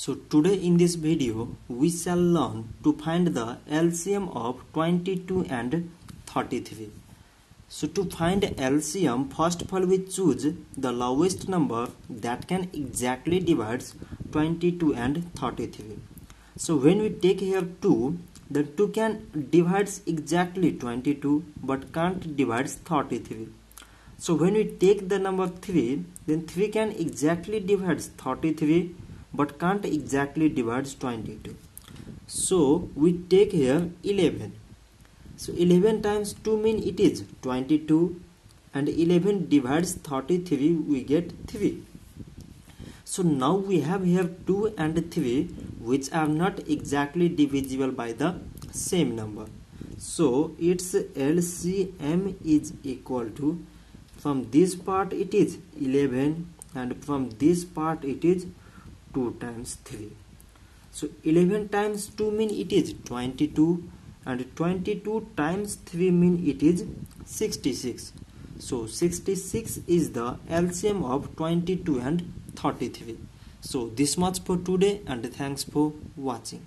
So today in this video we shall learn to find the LCM of 22 and 33. So to find LCM first of all we choose the lowest number that can exactly divides 22 and 33. So when we take here 2 the 2 can divides exactly 22 but can't divides 33. So when we take the number 3 then 3 can exactly divides 33 but can't exactly divides 22 so we take here 11 so 11 times 2 mean it is 22 and 11 divides 33 we get 3 so now we have here 2 and 3 which are not exactly divisible by the same number. So its LCM is equal to from this part it is 11 and from this part it is 2 times 3 so 11 times 2 mean it is 22 and 22 times 3 mean it is 66 so 66 is the LCM of 22 and 33 so this much for today and thanks for watching